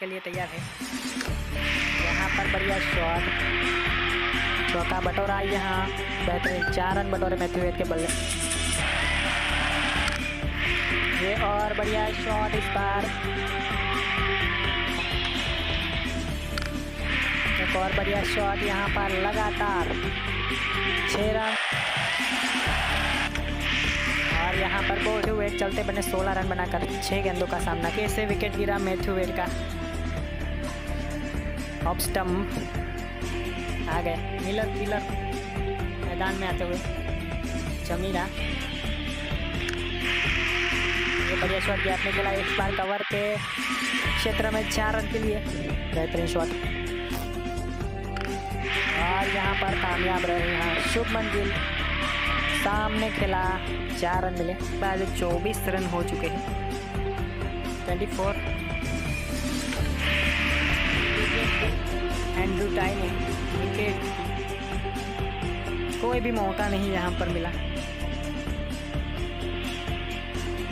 के लिए तैयार है। यहाँ पर बढ़िया शॉट चौका बटोरा यहाँ। बेहतरीन चार रन बटोरे मैथ्यू वेद के बल्ले। ये और बढ़िया शॉट इस बार। एक और बढ़िया शॉट यहाँ पर लगातार। छः रन। और यहाँ पर बोल्ड हुए चलते बने 16 रन बनाकर छः गेंदों का सामना कैसे विकेट गिरा मैथ्यू वेड का। ऑफ़ स्टम्प आ गए मिलर किलर मैदान में आते हुए। जमीरा ये बढ़िया शॉट गया आपने खेला एक बार कवर के क्षेत्र में चार रन के लिए। बेहतरीन शॉट और यहाँ पर कामयाब रहे यहाँ शुभमन गिल। सामने खेला, चार रन मिले। चौबीस रन हो चुके। हैं ट्वेंटी फोर एंड्रू टाइनी विकेट कोई भी मौका नहीं यहाँ पर मिला।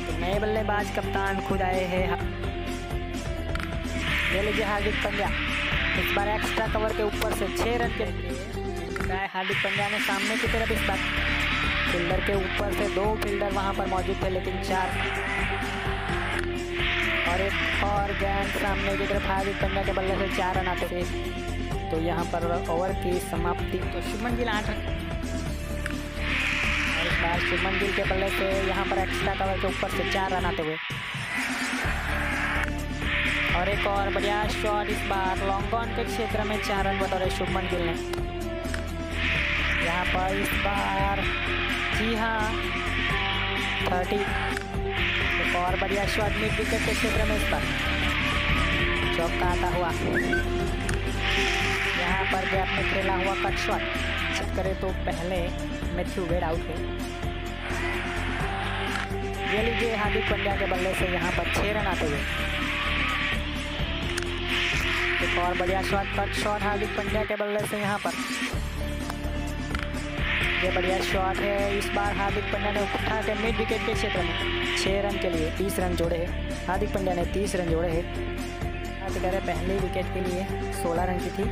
तो नए बल्लेबाज कप्तान खुद आए हैं ले लीजिए हार्दिक पंड्या। इस बार एक्स्ट्रा कवर के ऊपर से छः रन के हार्दिक पंड्या ने सामने की तरफ़ इस बार। फील्डर के ऊपर से दो फील्डर वहाँ पर मौजूद थे, लेकिन चार। और एक और गेंद सामने की तरफ़ हार्दिक पंड्या के बल्ले से चार रन आते थे। तो यहाँ पर ओवर की समाप्ति। तो शुभमन गिल आठ और इस बार शुभमन गिल के बल्ले से यहाँ पर एक्स्ट्रा कवर के ऊपर से चार रन आते हुए। और एक और बढ़िया शॉट इस बार लॉन्ग ऑन के क्षेत्र में चार रन बतौरे शुभमन गिल ने। यहाँ पर इस बार जी हाँ थर्टी एक और बढ़िया शॉट मिड विकेट के क्षेत्र में इस बार। चौका आता हुआ। पर गैप में खेला हुआ कट शॉट चेक करें तो पहले मैथ्यू वेड आउट है। ये लीजिए हार्दिक पंड्या के बल्ले से यहाँ पर छः रन आते हुए। एक और बढ़िया shot cut shot Hardik Pandya के बल्ले से यहाँ पर। ये बढ़िया शॉट है। इस बार हार्दिक पंड्या ने उठा के मिड विकेट के क्षेत्र में छः रन के लिए तीस रन जोड़े हैं। हार्दिक पंड्या ने तीस रन जोड़े हैं। बात करें पहली विकेट के लिए सोलह रन की थी।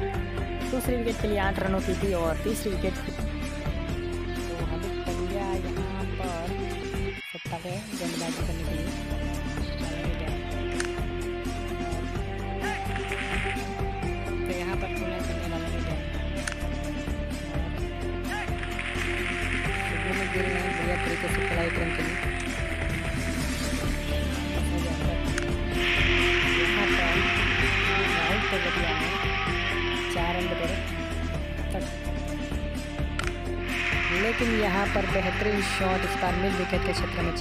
दूसरी विकेट के लिए आठ रनों की थी और तीसरी विकेट की तो हार्दिक पंड्या यहाँ पर सत्ता पे गेंदबाजी करने के लिए। तो यहाँ पर पुनः करने वाले तरीके से खेला एक तक। लेकिन यहाँ पर बेहतरीन शॉट इस बार मिड विकेट के क्षेत्र में।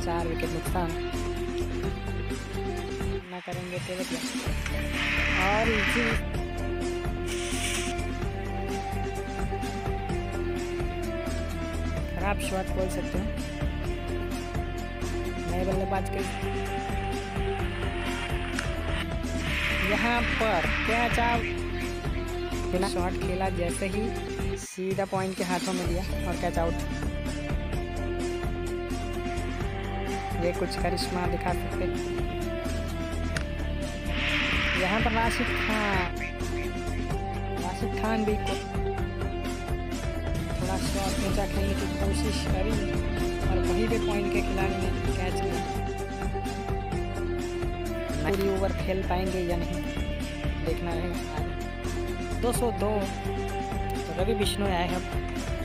चार विकेट नुकसान। ना करेंगे और इसी खराब शॉट बोल सकते हैं। नए बल्लेबाज के यहाँ पर कैच आउट बिना शॉट खेला, जैसे ही सीधा पॉइंट के हाथों में दिया और कैच आउट। ये कुछ करिश्मा दिखा सकते यहाँ पर राशिद खान। राशिद खान भी को थोड़ा शॉट ऊँचा खेलने की कोशिश करी और वहीं पे पॉइंट के खिलाड़ी ने कैच लिया पूरी ओवर खेल पाएँगे या नहीं देखना रहेगा दो सौ दो तो रवि विष्णु आए हैं।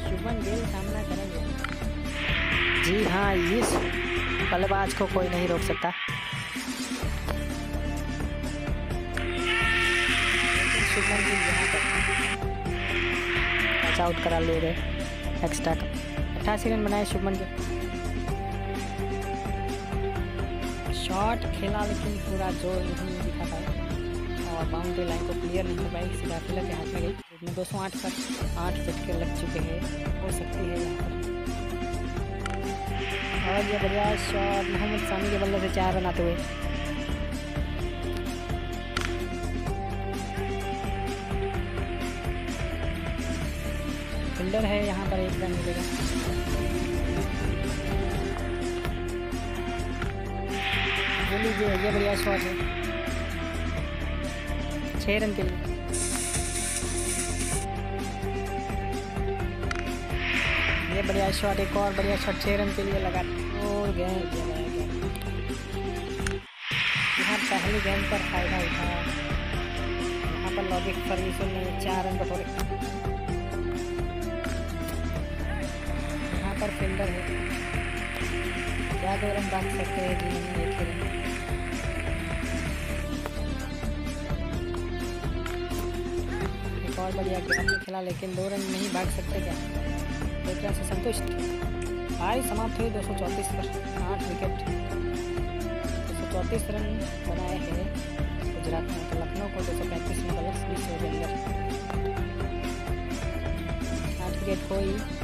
शुभमन गिल सामना करेंगे। जी हाँ इस बल्लेबाज को कोई नहीं रोक सकता। शुभमन गिल यहाँ पर आउट करा ले गए एक्स्ट्रा का अट्ठासी रन बनाए शुभमन गिल शॉट खेला, लेकिन पूरा ज़ोर नहीं दिखा पाया। और बाउंड्री लाइन को क्लियर नहीं हो पाई सीधा फिलर के हाथ में गई। दो सौ आठ पर आठ झटके लग चुके हैं। हो सकती है यहाँ पर। और ये बढ़िया शॉट मोहम्मद सामी के बल्ले से चार बनाते हुए। फील्डर है, यहाँ पर एक रन मिलेगा। ये लीजिए ये बढ़िया शॉट है। छः रन के लिए। ये बढ़िया शॉट एक और बढ़िया शॉट छः रन के लिए लगा और गेंद यहाँ पहली गेंद पर फ़ायदा उठाया यहाँ पर लॉजिक फर्ग्यूसन ने चार रन बटोरे। यहाँ पर फील्डर है। रन भाग सकते हैं जी नहीं एक रन एक और बढ़िया गेंद खेला लेकिन दो रन नहीं भाग सकते क्या एक रन से संतुष्ट हार समाप्त हुई दो सौ चौंतीस पर आठ विकेट दो सौ चौंतीस रन बनाए हैं गुजरात ने तो लखनऊ को दो सौ पैंतीस में बलक्स बीस के अंदर आठ विकेट खोई